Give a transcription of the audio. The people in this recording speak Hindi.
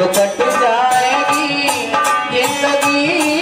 तो कट जाएगी ये ज़िंदगी